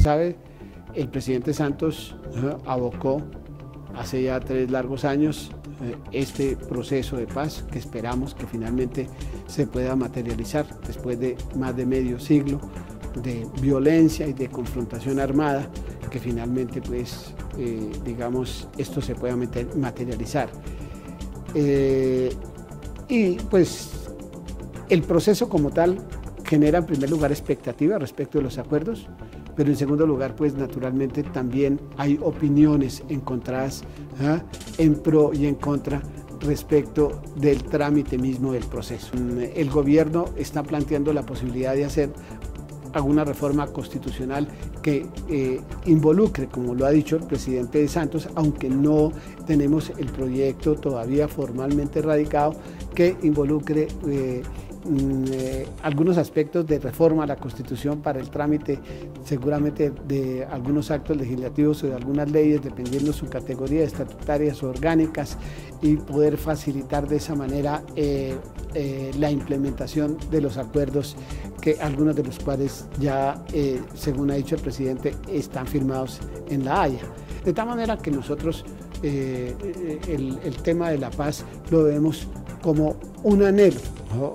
sabe, el presidente Santos abocó hace ya tres largos años eh, este proceso de paz que esperamos que finalmente se pueda materializar después de más de medio siglo de violencia y de confrontación armada, que finalmente pues eh, digamos esto se pueda materializar. Eh, y pues el proceso como tal genera en primer lugar expectativa respecto de los acuerdos, pero en segundo lugar, pues naturalmente también hay opiniones encontradas ¿ah? en pro y en contra respecto del trámite mismo del proceso. El gobierno está planteando la posibilidad de hacer alguna reforma constitucional que eh, involucre, como lo ha dicho el presidente de Santos, aunque no tenemos el proyecto todavía formalmente radicado, que involucre eh, Mm, eh, algunos aspectos de reforma a la Constitución para el trámite seguramente de algunos actos legislativos o de algunas leyes, dependiendo su categoría estatutarias o orgánicas, y poder facilitar de esa manera eh, eh, la implementación de los acuerdos que algunos de los cuales ya, según ha dicho el presidente, están firmados en La Haya. De tal manera que nosotros el, el tema de la paz lo vemos como un anhelo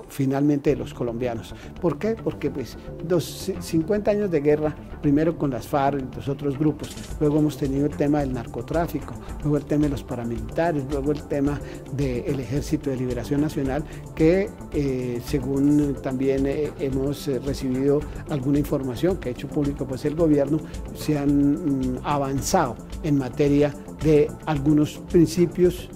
finalmente de los colombianos. ¿Por qué? Porque pues dos, 50 años de guerra, primero con las FARC y los otros grupos, luego hemos tenido el tema del narcotráfico, luego el tema de los paramilitares, luego el tema del Ejército de Liberación Nacional, que eh, según también eh, hemos eh, recibido alguna información que ha hecho público pues el gobierno, se han mm, avanzado en materia de algunos principios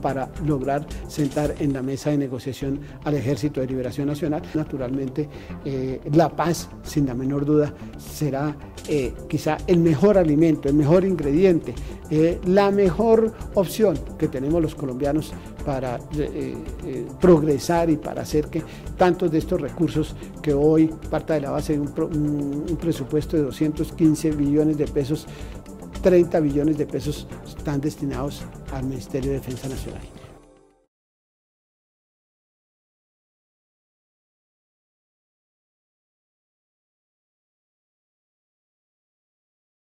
para lograr sentar en la mesa de negociación al Ejército de Liberación Nacional. Naturalmente, eh, la paz, sin la menor duda, será eh, quizá el mejor alimento, el mejor ingrediente, eh, la mejor opción que tenemos los colombianos para progresar y para hacer que tantos de estos recursos que hoy parta de la base de un, un presupuesto de 215 billones de pesos 30 billones de pesos están destinados al Ministerio de Defensa Nacional.